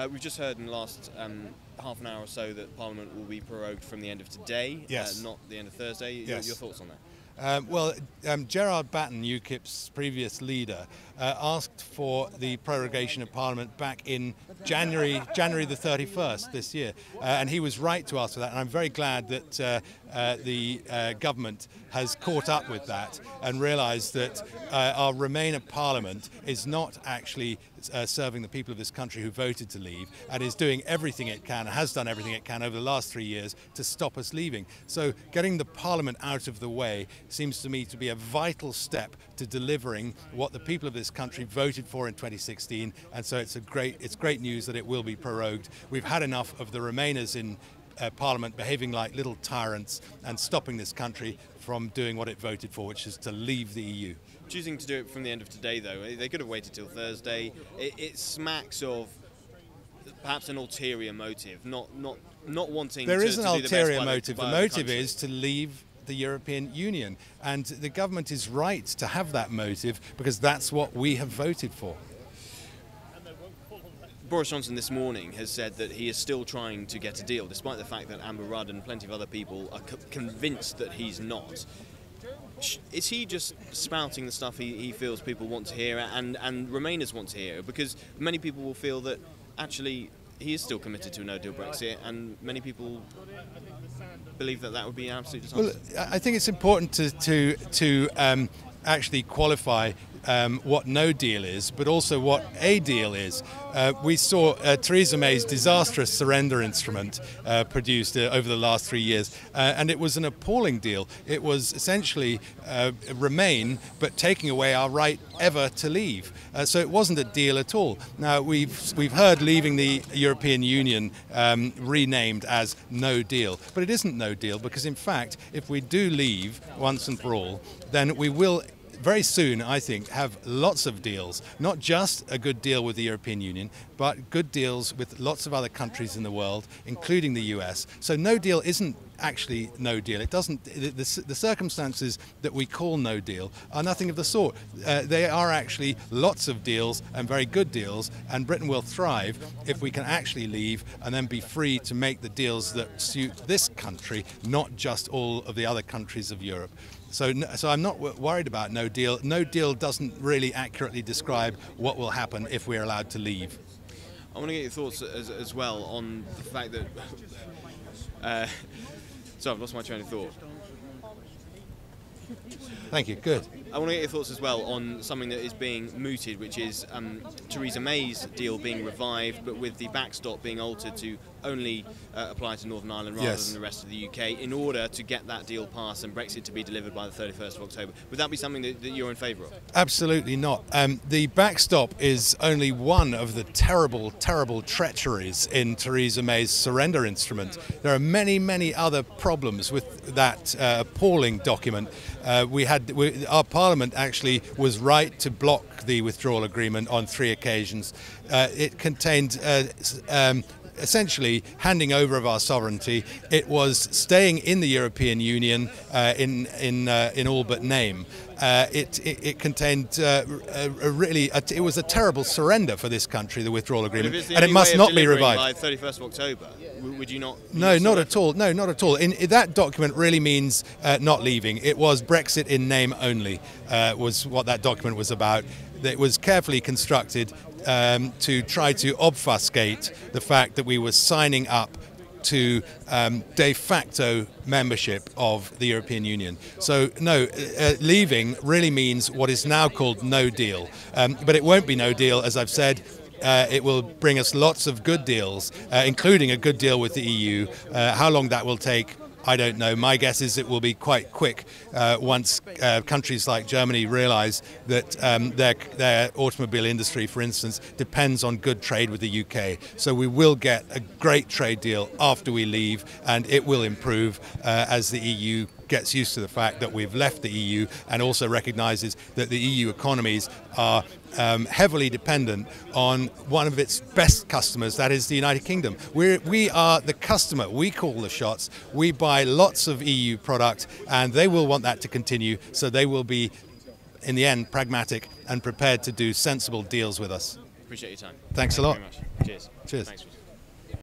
Uh, we've just heard in the last um, half an hour or so that Parliament will be prorogued from the end of today, yes. uh, not the end of Thursday. Yes. Your, your thoughts on that? Um, well, um, Gerard Batten, UKIP's previous leader, uh, asked for the prorogation of Parliament back in January, January the 31st this year, uh, and he was right to ask for that. And I'm very glad that uh, uh the uh, government has caught up with that and realised that uh, our Remainer Parliament is not actually Uh, serving the people of this country who voted to leave, and is doing everything it can, has done everything it can over the last three years to stop us leaving. So, getting the Parliament out of the way seems to me to be a vital step to delivering what the people of this country voted for in 2016 and so it's a great it's great news that it will be prorogued we've had enough of the remainers in uh, parliament behaving like little tyrants and stopping this country from doing what it voted for which is to leave the EU choosing to do it from the end of today though they could have waited till Thursday it, it smacks of perhaps an ulterior motive not not not wanting there to, is an to ulterior motive the, the motive the is to leave the European Union. And the government is right to have that motive because that's what we have voted for. Boris Johnson this morning has said that he is still trying to get a deal, despite the fact that Amber Rudd and plenty of other people are co convinced that he's not. Is he just spouting the stuff he, he feels people want to hear and, and Remainers want to hear? Because many people will feel that actually he is still committed to a no deal Brexit, and many people believe that that would be an absolute disaster. Well, I think it's important to to to um, actually qualify um, what no deal is, but also what a deal is. Uh, we saw uh, Theresa May's disastrous surrender instrument uh, produced uh, over the last three years, uh, and it was an appalling deal. It was essentially uh, remain, but taking away our right ever to leave. so it wasn't a deal at all. Now we've we've heard leaving the European Union um, renamed as no deal, but it isn't no deal because in fact, if we do leave once and for all, then we will very soon, I think, have lots of deals, not just a good deal with the European Union, but good deals with lots of other countries in the world, including the US. So no deal isn't actually no deal. It doesn't. The, the, the circumstances that we call no deal are nothing of the sort. Uh, they are actually lots of deals and very good deals, and Britain will thrive if we can actually leave and then be free to make the deals that suit this country, not just all of the other countries of Europe. So, so I'm not worried about no deal. No deal doesn't really accurately describe what will happen if we're allowed to leave. I want to get your thoughts as, as well on the fact that. Uh, so I've lost my train of thought. Thank you. Good. I want to get your thoughts as well on something that is being mooted, which is um, Theresa May's deal being revived, but with the backstop being altered to only uh, apply to Northern Ireland rather yes. than the rest of the UK in order to get that deal passed and Brexit to be delivered by the 31st of October. Would that be something that, that you're in favour of? Absolutely not. Um, the backstop is only one of the terrible, terrible treacheries in Theresa May's surrender instrument. There are many, many other problems with that uh, appalling document. Uh, we had we, our Parliament actually was right to block the withdrawal agreement on three occasions. Uh, it contained uh, um, essentially handing over of our sovereignty. It was staying in the European Union uh, in in uh, in all but name. Uh, it, it, it, contained uh, a, a really a, it was a terrible surrender for this country, the withdrawal agreement, and it must not be revived. By 31st of October, would you not? No, not at all. No, not at all. In, in that document really means uh, not leaving. It was Brexit in name only. Uh, was what that document was about. It was carefully constructed um, to try to obfuscate the fact that we were signing up to um, de facto membership of the European Union. So, no, uh, leaving really means what is now called no deal. Um, but it won't be no deal, as I've said. Uh, it will bring us lots of good deals, uh, including a good deal with the EU. Uh, how long that will take, I don't know. My guess is it will be quite quick uh, once uh, countries like Germany realise that um, their, their automobile industry, for instance, depends on good trade with the UK. So we will get a great trade deal after we leave, and it will improve uh, as the EU gets used to the fact that we've left the EU and also recognises that the EU economies are um, heavily dependent on one of its best customers, that is the United Kingdom. We're, we are the customer, we call the shots, we buy lots of EU product and they will want that to continue, so they will be, in the end, pragmatic and prepared to do sensible deals with us. Appreciate your time. Thanks a Thank you lot. Cheers. Cheers. Thanks.